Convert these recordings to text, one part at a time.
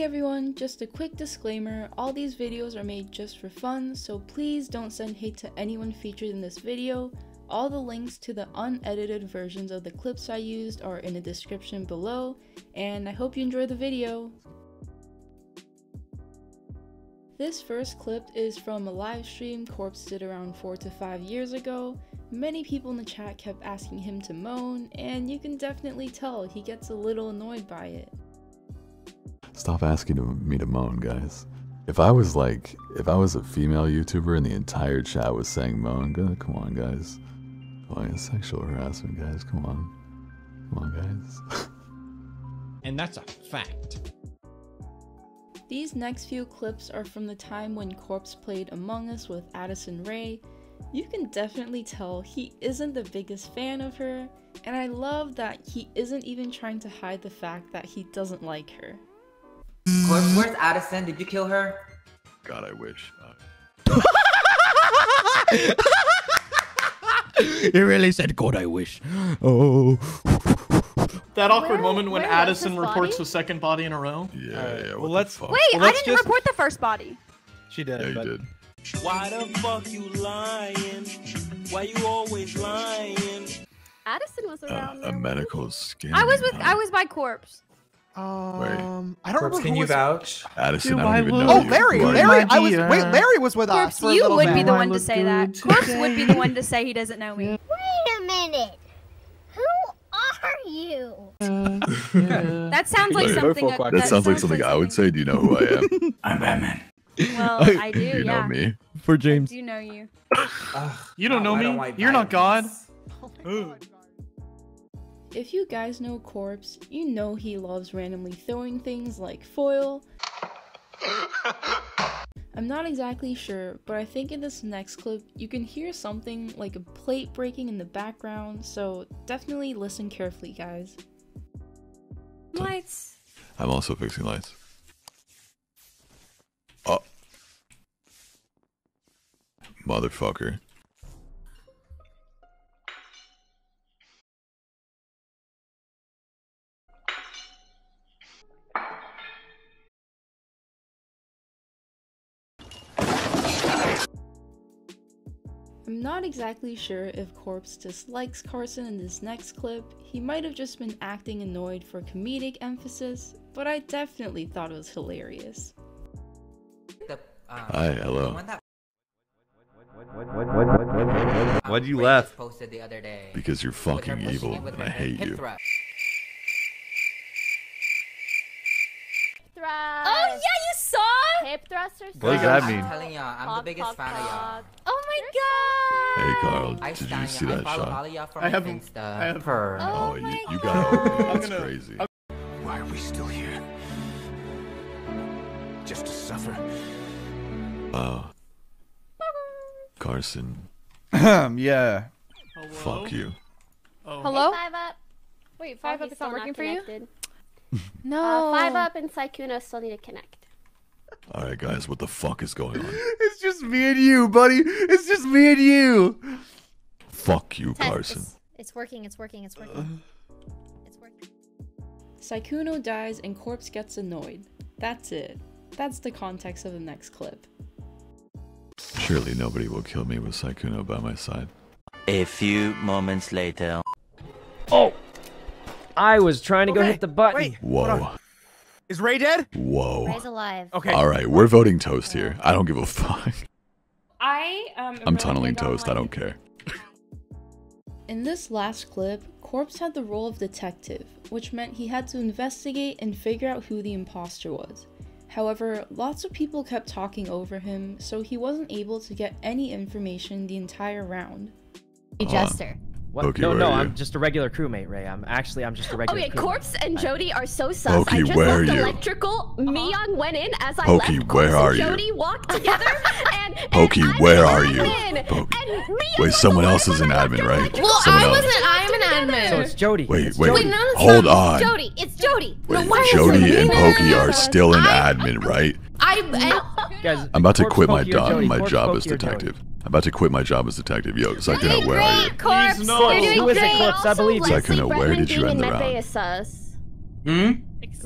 Hey everyone, just a quick disclaimer, all these videos are made just for fun, so please don't send hate to anyone featured in this video. All the links to the unedited versions of the clips I used are in the description below, and I hope you enjoy the video. This first clip is from a live stream Corpse did around 4 to 5 years ago. Many people in the chat kept asking him to moan, and you can definitely tell he gets a little annoyed by it. Stop asking me to moan, guys. If I was like, if I was a female YouTuber and the entire chat was saying moan, go, come on, guys. Come on, it's sexual harassment, guys. Come on. Come on, guys. and that's a fact. These next few clips are from the time when Corpse played Among Us with Addison Rae. You can definitely tell he isn't the biggest fan of her, and I love that he isn't even trying to hide the fact that he doesn't like her. Corpse, mm. where's Addison? Did you kill her? God, I wish. Uh, he really said, God, I wish. Oh. That awkward Where- moment when Addison reports body? the second body in a row. Yeah, Alright, yeah. well, what the let's- fuck? Wait, Well, I let's didn't just- report the first body. She did. Yeah, you but did. Why the fuck you lying? Why you always lying? Addison was Uh, a medical scan. I was with uh, I was by corpse. Um, I don't Corpse, remember can who you was. vouch? Addison, Do I I don't even know. Oh. Larry, you? Larry, I was. dear. Wait, Larry was with us for you little would bit. be the one to say that. good Corpse would be the one to say he doesn't know me. Wait a minute. Who are you? That sounds like something. that, That sounds like something I would say. Do you know who I am? I'm Batman. Well, I do. you yeah. know me. For I James. do know you. Ugh, You don't no, know I me. like You're not God. violence. If you guys know Corpse, you know he loves randomly throwing things like foil. I'm not exactly sure, but I think in this next clip you can hear something like a plate breaking in the background, so definitely listen carefully, guys. Lights. I'm also fixing lights. Oh. Motherfucker. I'm not exactly sure if Corpse dislikes Carson in this next clip. He might have just been acting annoyed for comedic emphasis, but I definitely thought it was hilarious. The, uh, Hi, the hello. one that- Why'd you Ray laugh? just Posted the other day. Because you're with her fucking pushing evil it with and her I hate hip you. thrust. Thrust. Oh yeah, you saw? Hip thrusters. What does that I'm mean? telling y'all, I'm the Pop, biggest pop, fan of y'all. pop. Oh my Hey god. Carl, I did you see y'all. that I shot? all of y'all from I haven't- Insta. I have- Per. Oh Oh, you, my you gotta open it. I'm gonna- crazy. Why are we still here? Just to suffer. Wow. Carson, yeah. Hello? fuck you. Oh. Hello? Five up. Wait, Oh, five up he's is still not working for you? connected. No. Uh, five up and Sykkuno still need to connect. Alright, guys, what the fuck is going on? It's just me and you, buddy. It's just me and you. Fuck you, Test, Carson. It's, it's working. It's working. It's working. It's working. Sykkuno dies and Corpse gets annoyed. That's it. That's the context of the next clip. Surely nobody will kill me with Sykkuno by my side. A few moments later. Oh! I was trying to go Okay, hit the button. Wait. Whoa. Is Rae dead? Whoa. Rae's alive. Okay. Alright, we're voting toast here. I don't give a fuck. I um. am I'm tunneling toast, I don't care. In this last clip, Corpse had the role of detective, which meant he had to investigate and figure out who the imposter was. However, lots of people kept talking over him, so he wasn't able to get any information the entire round. Jester. What? Pokey, no, no, you? I'm just a regular crewmate, Rae. I'm actually, I'm just a regular. Okay, crewmate. Corpse and Jody are so sus. Pokey, I just where left are you? electrical. Uh-huh. Miyoung went in as I Pokey, left. where Corpse are and you? Jody walked together. and, and Pokey, I'm where an are you? Pokey. And Wait, someone else is an when I left admin, right? Well, Someone I else. wasn't. I'm an admin. So it's Jody. Wait, It's wait, Jody. Wait, no, it's hold not. on. Jody, it's Jody. Wait, no, why Jody and? Pokey are still an admin, right? I, Guys, I'm about to quit my job, my job as detective. I'm about to quit my job as detective. Yo, Sykkuno, where are you? Corpse, Please, no. you're doing Who is it, great. Clips? I Also, believe you. Leslie where Bregman did you being end in the Medbay round? is sus. Hmm?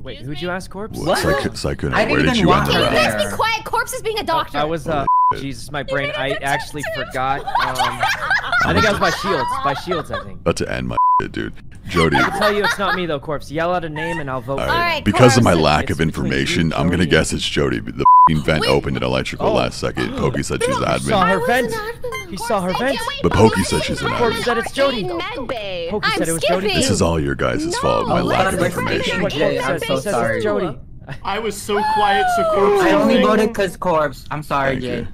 Wait, who'd you ask, Corpse? What? Psych- Psycho, I where didn't did even you end walk the in round? there. Let's be quiet. Corpse is being a doctor. I was, uh, Jesus, my brain. I actually forgot. Um, I think I was by Shields. By Shields, I think. About to end my shit, dude. Jody. I can tell you it's not me though, Corpse. Yell out a name and I'll vote. All for right. it. Because of my It's lack of information, I'm gonna guess it's Jody. The fing vent opened at electrical Oh. last second. Pokey said she's and- He saw her vent. He saw her vent. but Pokey said she's an Corpse admin. said it's Jody. Pokey said it was Jody. This is all your guys' fault. My No, lack of information. What Jay, Corpse I'm so sorry. Jody. I was so quiet, so corpse. I only thing. voted cause corpse. I'm sorry, Thank Jay. you.